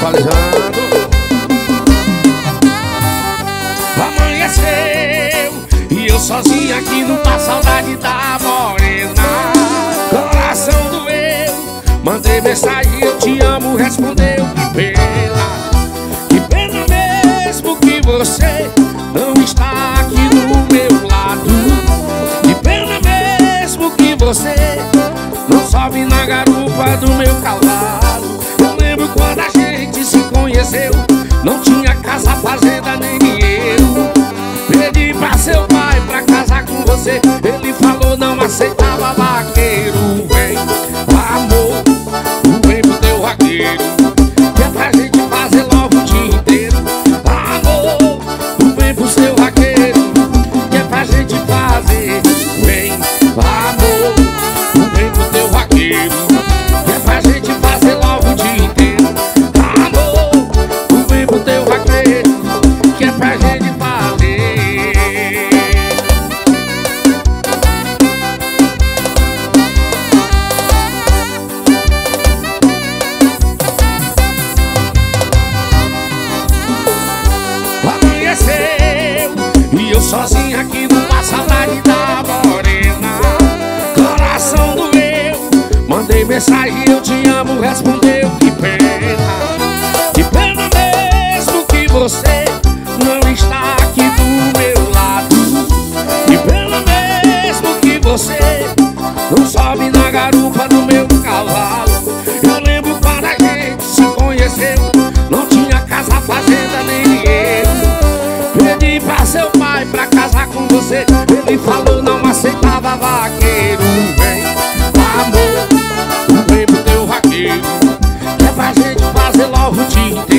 atualizando. Amanheceu e eu sozinho aqui no par, tá saudade da morena. Coração doeu, mandei mensagem, eu te amo, respondeu. Que pena, que pena mesmo que você não está aqui do meu lado. Que pena mesmo que você não sobe na garupa do meu calor. Não tinha casa, fazenda, nem dinheiro. Pedi pra seu pai pra casar com você Eu sozinho aqui numa saudade da morena. Coração doeu Mandei mensagem, eu te amo Respondeu que pena Que pena mesmo que você Não está aqui do meu lado. Que pena mesmo que você Não sobe na garupa do meu você. Ele falou não aceitava vaqueiro Vem, amor, vem pro teu vaqueiro. Que é pra gente fazer logo o dia